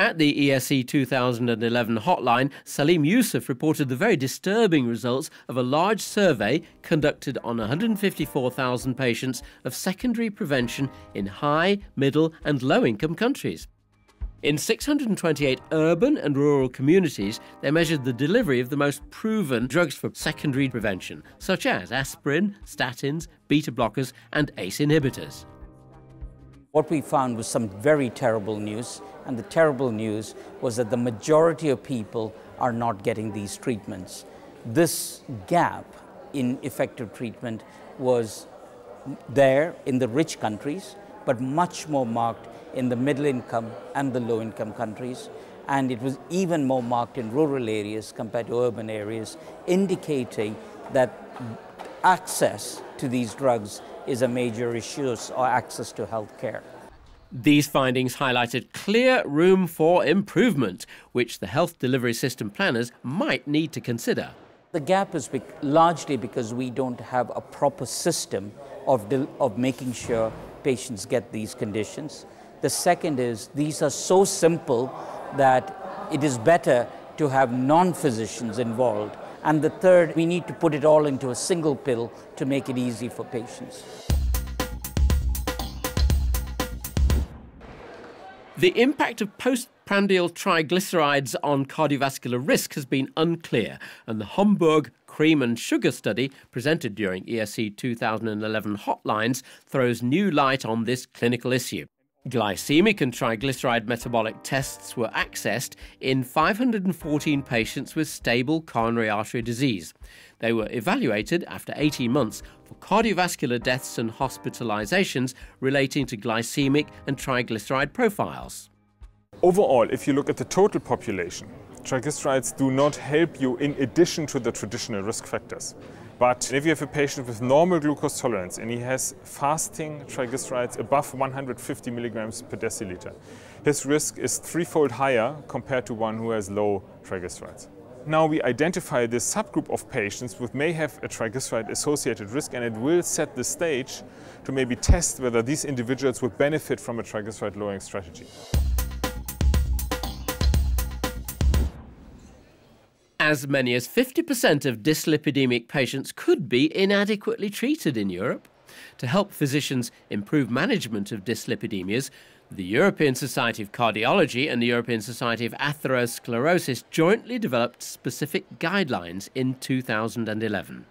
At the ESC 2011 hotline, Salim Yusuf reported the very disturbing results of a large survey conducted on 154,000 patients of secondary prevention in high, middle, and low income countries. In 628 urban and rural communities, they measured the delivery of the most proven drugs for secondary prevention, such as aspirin, statins, beta blockers, and ACE inhibitors. What we found was some very terrible news, and the terrible news was that the majority of people are not getting these treatments. This gap in effective treatment was there in the rich countries, but much more marked in the middle income and the low income countries. And it was even more marked in rural areas compared to urban areas, indicating that access to these drugs is a major issue or access to health care. These findings highlighted clear room for improvement, which the health delivery system planners might need to consider. The gap is be largely because we don't have a proper system of, of making sure patients get these conditions. The second is these are so simple that it is better to have non-physicians involved. And the third, we need to put it all into a single pill to make it easy for patients. The impact of postprandial triglycerides on cardiovascular risk has been unclear, and the Homburg cream and sugar study presented during ESC 2011 Hotlines throws new light on this clinical issue. Glycemic and triglyceride metabolic tests were accessed in 514 patients with stable coronary artery disease. They were evaluated after 18 months for cardiovascular deaths and hospitalizations relating to glycemic and triglyceride profiles. Overall, if you look at the total population, triglycerides do not help you in addition to the traditional risk factors. But if you have a patient with normal glucose tolerance and he has fasting triglycerides above 150 milligrams per deciliter, his risk is threefold higher compared to one who has low triglycerides. Now we identify this subgroup of patients with may have a triglyceride associated risk and it will set the stage to maybe test whether these individuals would benefit from a triglyceride lowering strategy. As many as 50% of dyslipidemic patients could be inadequately treated in Europe. To help physicians improve management of dyslipidemias, the European Society of Cardiology and the European Society of Atherosclerosis jointly developed specific guidelines in 2011.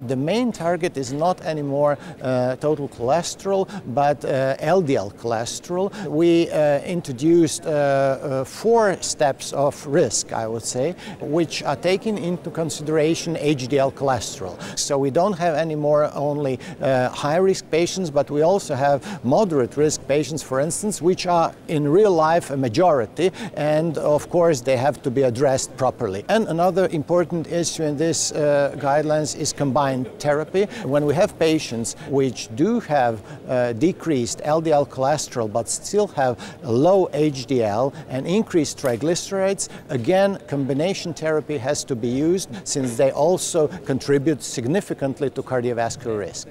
The main target is not anymore uh, total cholesterol, but uh, LDL cholesterol. We uh, introduced uh, uh, four steps of risk, I would say, which are taking into consideration HDL cholesterol. So we don't have anymore only uh, high risk patients, but we also have moderate risk patients, for instance, which are in real life a majority, and of course they have to be addressed properly. And another important issue in this guidelines is combined therapy. When we have patients which do have uh, decreased LDL cholesterol but still have low HDL and increased triglycerides, again, combination therapy has to be used since they also contribute significantly to cardiovascular risk.